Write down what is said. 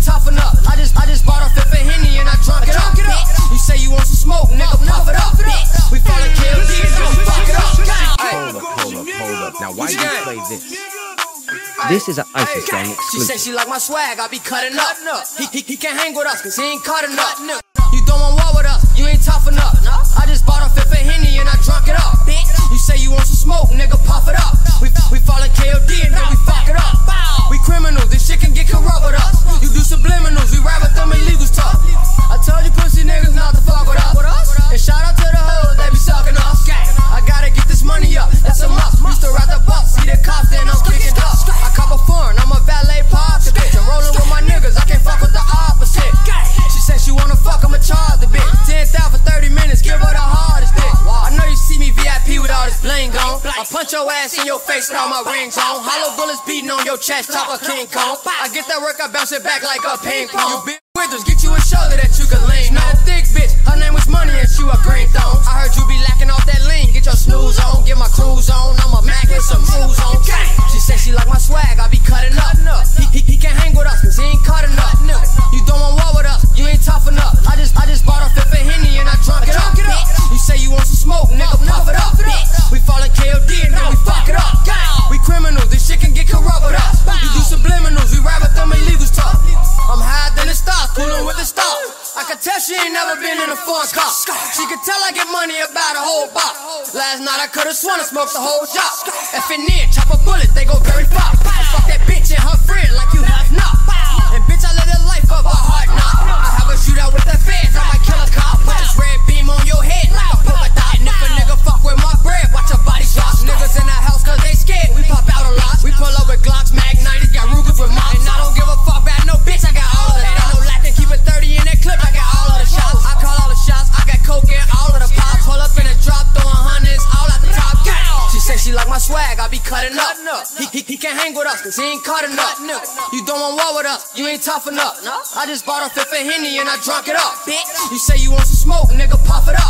ain't tough enough. I just, I just bought a fifth of Henny and I drunk it up. Bitch. You say you want some smoke, nigga, puff it up. Bitch. We falling KOD and then we fuck it up. Ay. Hold up, hold up, hold up. Now, why What you you play this? This is an ISIS gang She exclusive. say she like my swag, I be cutting up. He, he, he can't hang with us, cause he ain't cutting up. You don't want war with us, you ain't tough enough. Your ass in your face with all my rings on. Hollow bullets beating on your chest, top of King Kong. I get that work, I bounce it back like a ping pong. You bitch withers, get you a shoulder that you can lean on. Thick bitch, her name was Money and she a green thong. I heard you be lacking off that lean, get your snooze on, get my cruise on. I'm a Mac with some moves on. She said she like my swag, I be tell she ain't never been in a foreign car. She could tell I get money about a whole box. Last night I could've sworn I smoked the whole shop. If in near, chop a bullet, they go very far. Fuck that swag, I be cutting up. He, he, he can't hang with us, cause he ain't cutting up. You don't want war with us, you ain't tough enough. I just bought a fifth of Henny and I drunk it up. Bitch. You say you want some smoke, nigga, puff it up.